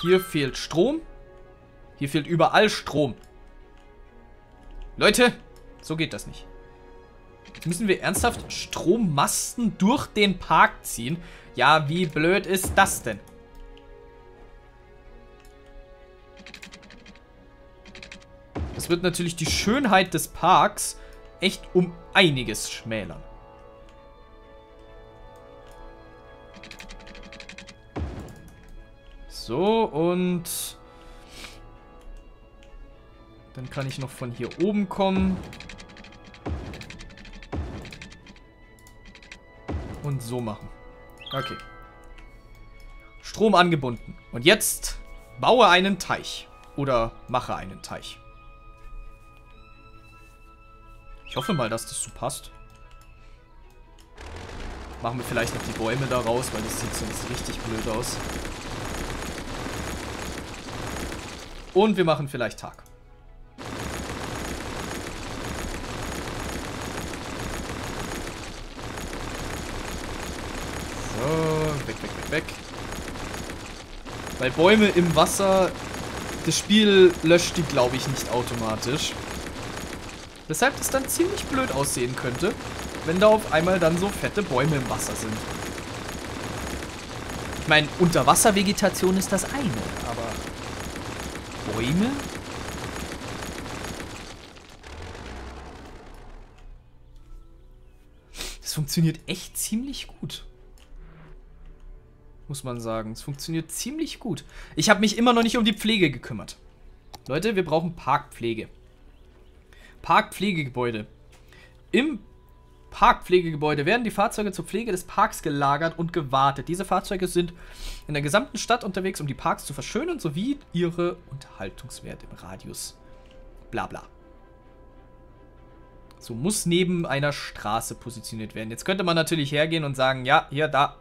Hier fehlt Strom. Hier fehlt überall Strom. Leute, so geht das nicht. Müssen wir ernsthaft Strommasten durch den Park ziehen. Ja, wie blöd ist das denn? Das wird natürlich die Schönheit des Parks echt um einiges schmälern. So, und... Dann kann ich noch von hier oben kommen. Und so machen. Okay. Strom angebunden. Und jetzt baue einen Teich. Oder mache einen Teich. Ich hoffe mal, dass das so passt. Machen wir vielleicht noch die Bäume da raus, weil das sieht sonst richtig blöd aus. Und wir machen vielleicht Tag. So, weg, weg, weg, weg. Weil Bäume im Wasser, das Spiel löscht die, glaube ich, nicht automatisch. Weshalb das dann ziemlich blöd aussehen könnte, wenn da auf einmal dann so fette Bäume im Wasser sind. Ich meine, Unterwasservegetation ist das eine, aber Bäume? Das funktioniert echt ziemlich gut. Muss man sagen. Es funktioniert ziemlich gut. Ich habe mich immer noch nicht um die Pflege gekümmert. Leute, wir brauchen Parkpflege. Parkpflegegebäude. Im Parkpflegegebäude werden die Fahrzeuge zur Pflege des Parks gelagert und gewartet. Diese Fahrzeuge sind in der gesamten Stadt unterwegs, um die Parks zu verschönern, sowie ihre Unterhaltungswerte im Radius. Bla bla. So muss neben einer Straße positioniert werden. Jetzt könnte man natürlich hergehen und sagen, ja, hier, da.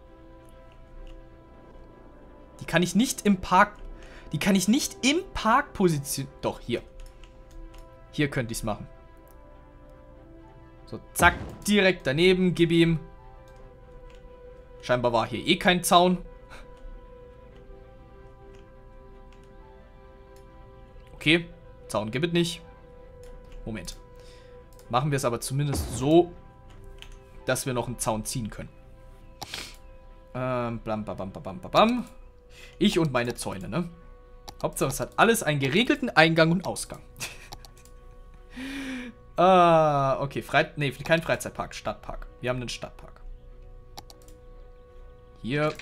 Die kann ich nicht im Park... Die kann ich nicht im Park positionieren. Doch, hier. Hier könnte ich es machen. So, zack, direkt daneben, gib ihm. Scheinbar war hier eh kein Zaun. Okay, Zaun gibt es nicht. Moment. Machen wir es aber zumindest so, dass wir noch einen Zaun ziehen können. Ähm, blam, bam, bam, bam, bam. Ich und meine Zäune, ne? Hauptsache, es hat alles einen geregelten Eingang und Ausgang. Ah, okay. Freit nee, kein Freizeitpark. Stadtpark. Wir haben einen Stadtpark. Hier.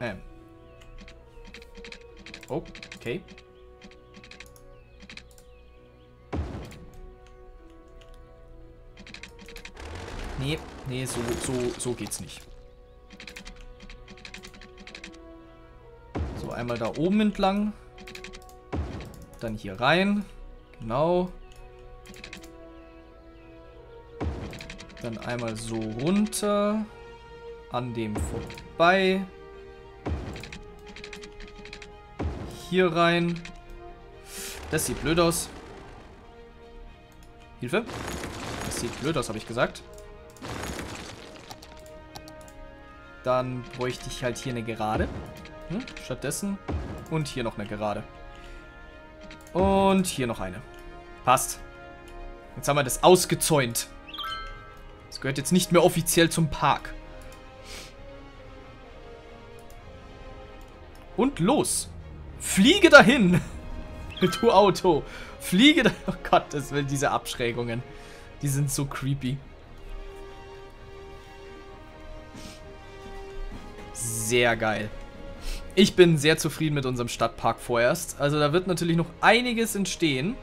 Ähm. Oh, okay. Nee, nee, so, so, so geht's nicht. So, einmal da oben entlang. Dann hier rein. Genau. Dann einmal so runter. An dem vorbei. Hier rein. Das sieht blöd aus. Hilfe. Das sieht blöd aus, habe ich gesagt. Dann bräuchte ich halt hier eine Gerade. Hm? Stattdessen. Und hier noch eine Gerade. Und hier noch eine. Passt. Jetzt haben wir das ausgezäunt. Das gehört jetzt nicht mehr offiziell zum Park. Und los. Fliege dahin. Du Auto. Fliege dahin. Oh Gott, das will diese Abschrägungen. Die sind so creepy. Sehr geil. Ich bin sehr zufrieden mit unserem Stadtpark vorerst. Also da wird natürlich noch einiges entstehen.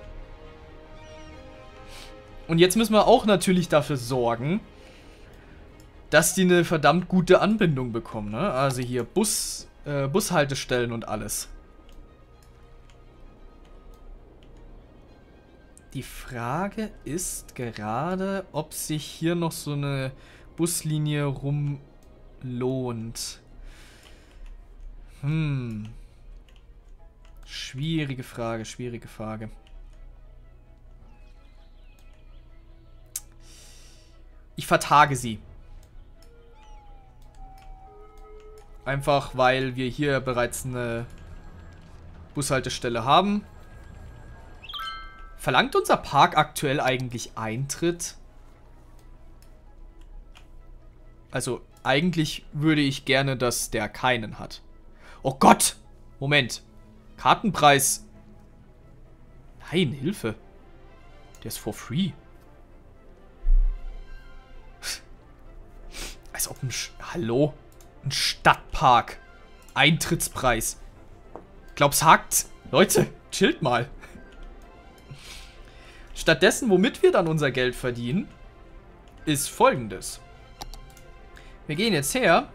Und jetzt müssen wir auch natürlich dafür sorgen, dass die eine verdammt gute Anbindung bekommen. Ne? Also hier Bus, äh, Bushaltestellen und alles. Die Frage ist gerade, ob sich hier noch so eine Buslinie rumlohnt. Hm. Schwierige Frage, schwierige Frage. Ich vertage sie. Einfach, weil wir hier bereits eine Bushaltestelle haben. Verlangt unser Park aktuell eigentlich Eintritt? Also, eigentlich würde ich gerne, dass der keinen hat. Oh Gott! Moment. Kartenpreis. Nein, Hilfe. Der ist for free. Als ob ein... Sch Hallo? Ein Stadtpark. Eintrittspreis. Glaub's hackt. Leute, chillt mal. Stattdessen, womit wir dann unser Geld verdienen, ist folgendes. Wir gehen jetzt her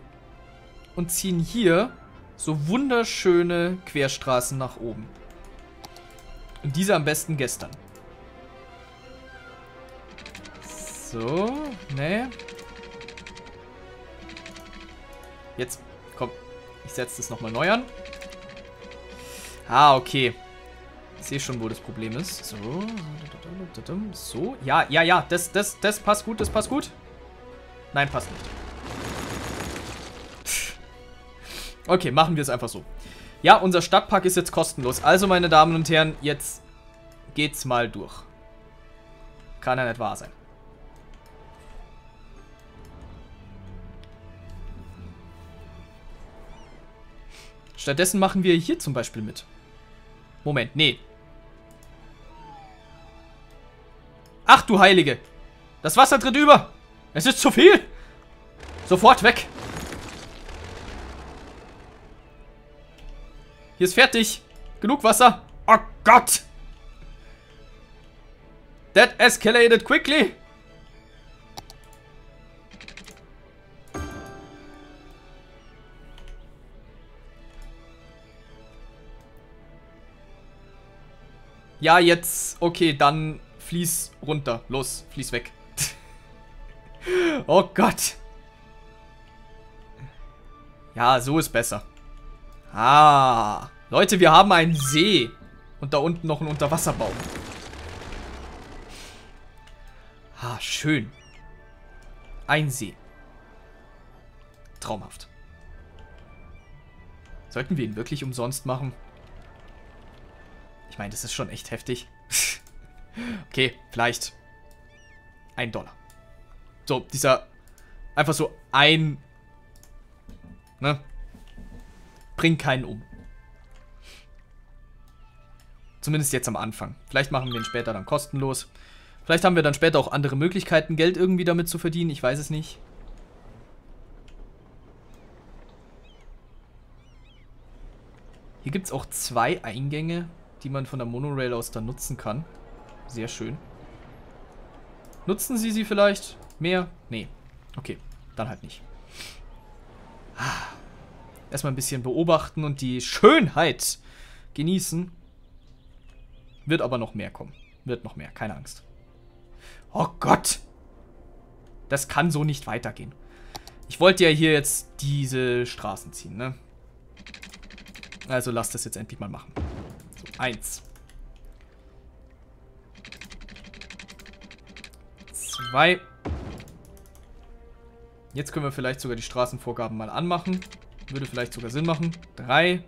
und ziehen hier so wunderschöne Querstraßen nach oben. Und diese am besten gestern. So, ne. Jetzt, komm. Ich setze das nochmal neu an. Ah, okay. Ich sehe schon, wo das Problem ist. So. So. Ja, ja, ja. Das, das, das passt gut, das passt gut. Nein, passt nicht. Okay, machen wir es einfach so. Ja, unser Stadtpark ist jetzt kostenlos. Also, meine Damen und Herren, jetzt geht's mal durch. Kann ja nicht wahr sein. Stattdessen machen wir hier zum Beispiel mit. Moment, nee. Ach du Heilige. Das Wasser tritt über. Es ist zu viel. Sofort weg. Hier ist fertig. Genug Wasser. Oh Gott. That escalated quickly. Ja, jetzt. Okay, dann fließ runter. Los, fließ weg. oh Gott. Ja, so ist besser. Ah. Leute, wir haben einen See. Und da unten noch einen Unterwasserbaum. Ah, schön. Ein See. Traumhaft. Sollten wir ihn wirklich umsonst machen? Ich meine, das ist schon echt heftig. okay, vielleicht ein Dollar. So, dieser einfach so ein ne bringt keinen um. Zumindest jetzt am Anfang. Vielleicht machen wir ihn später dann kostenlos. Vielleicht haben wir dann später auch andere Möglichkeiten, Geld irgendwie damit zu verdienen. Ich weiß es nicht. Hier gibt es auch zwei Eingänge die man von der Monorail aus dann nutzen kann. Sehr schön. Nutzen Sie sie vielleicht mehr? Nee. Okay, dann halt nicht. Erstmal ein bisschen beobachten und die Schönheit genießen. Wird aber noch mehr kommen. Wird noch mehr, keine Angst. Oh Gott! Das kann so nicht weitergehen. Ich wollte ja hier jetzt diese Straßen ziehen, ne? Also lasst das jetzt endlich mal machen. Eins. Zwei. Jetzt können wir vielleicht sogar die Straßenvorgaben mal anmachen. Würde vielleicht sogar Sinn machen. Drei.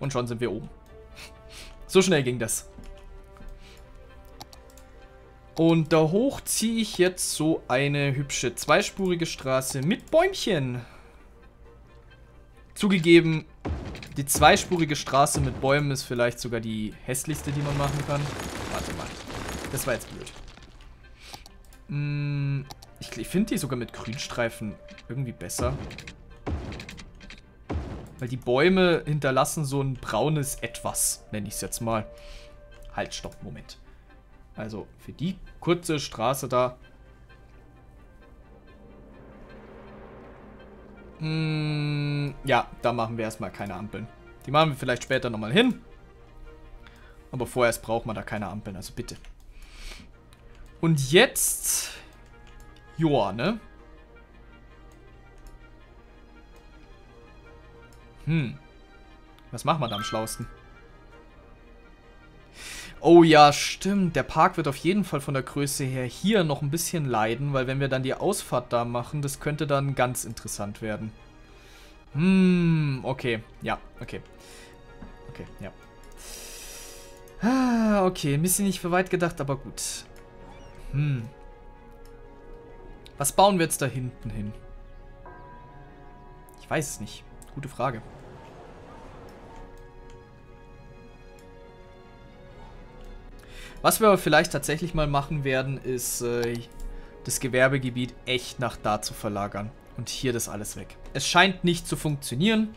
Und schon sind wir oben. So schnell ging das. Und da hoch ziehe ich jetzt so eine hübsche zweispurige Straße mit Bäumchen. Zugegeben, die zweispurige Straße mit Bäumen ist vielleicht sogar die hässlichste, die man machen kann. Warte mal. Das war jetzt blöd. Hm, ich, ich finde die sogar mit Grünstreifen irgendwie besser. Weil die Bäume hinterlassen so ein braunes Etwas, nenne ich es jetzt mal. Halt, stopp, Moment. Also für die kurze Straße da Hm, ja, da machen wir erstmal keine Ampeln. Die machen wir vielleicht später nochmal hin. Aber vorerst braucht man da keine Ampeln, also bitte. Und jetzt... Joa, ne? Hm. Was machen wir da am schlausten? Oh ja, stimmt. Der Park wird auf jeden Fall von der Größe her hier noch ein bisschen leiden, weil wenn wir dann die Ausfahrt da machen, das könnte dann ganz interessant werden. Hm, okay. Ja, okay. Okay, ja. Ah, okay, ein bisschen nicht für weit gedacht, aber gut. Hm. Was bauen wir jetzt da hinten hin? Ich weiß es nicht. Gute Frage. Was wir aber vielleicht tatsächlich mal machen werden, ist äh, das Gewerbegebiet echt nach da zu verlagern. Und hier das alles weg. Es scheint nicht zu funktionieren,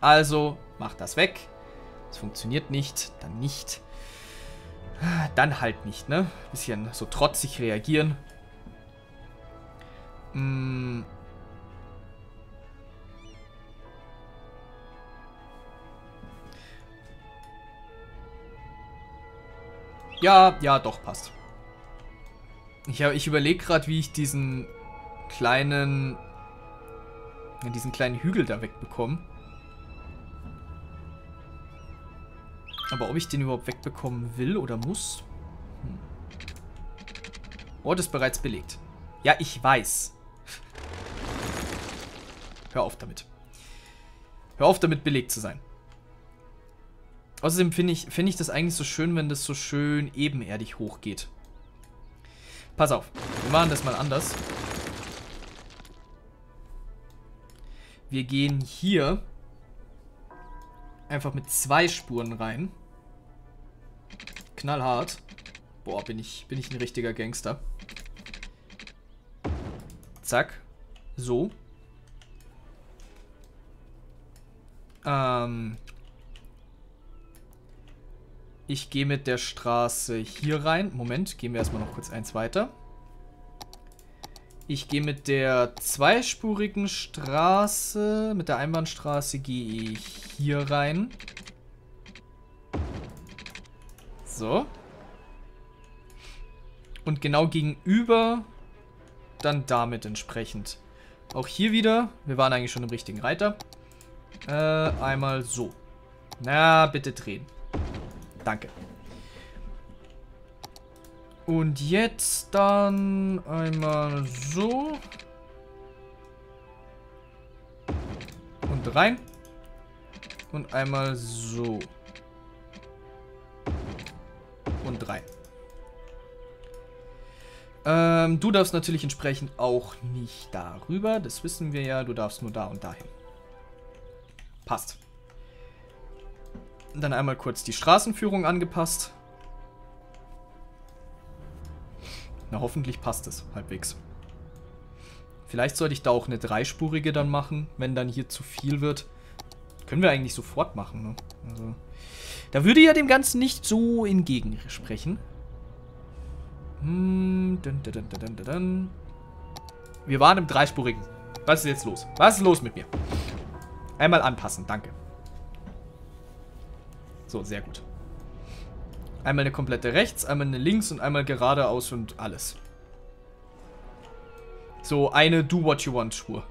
also mach das weg. Es funktioniert nicht, dann nicht. Dann halt nicht, ne? Bisschen so trotzig reagieren. Hm. Ja, ja, doch, passt. Ich, ich überlege gerade, wie ich diesen kleinen... diesen kleinen Hügel da wegbekomme. Aber ob ich den überhaupt wegbekommen will oder muss? Hm. Ort ist bereits belegt. Ja, ich weiß. Hör auf damit. Hör auf damit, belegt zu sein. Außerdem finde ich, find ich das eigentlich so schön, wenn das so schön ebenerdig hochgeht. Pass auf, wir machen das mal anders. Wir gehen hier einfach mit zwei Spuren rein. Knallhart. Boah, bin ich, bin ich ein richtiger Gangster. Zack. So. Ähm, ich gehe mit der Straße hier rein. Moment, gehen wir erstmal noch kurz eins weiter. Ich gehe mit der zweispurigen Straße, mit der Einbahnstraße gehe ich hier rein. So. Und genau gegenüber dann damit entsprechend. Auch hier wieder, wir waren eigentlich schon im richtigen Reiter. Äh, einmal so. Na, bitte drehen. Danke. Und jetzt dann einmal so. Und rein. Und einmal so. Und rein. Ähm, du darfst natürlich entsprechend auch nicht darüber. Das wissen wir ja. Du darfst nur da und dahin. Passt. Dann einmal kurz die Straßenführung angepasst. Na, hoffentlich passt es halbwegs. Vielleicht sollte ich da auch eine dreispurige dann machen, wenn dann hier zu viel wird. Können wir eigentlich sofort machen, ne? Also, da würde ja dem Ganzen nicht so. Hm, dun, dun, dun. Wir waren im dreispurigen. Was ist jetzt los? Was ist los mit mir? Einmal anpassen, danke. So, sehr gut. Einmal eine komplette rechts, einmal eine links und einmal geradeaus und alles. So, eine Do What You Want Spur.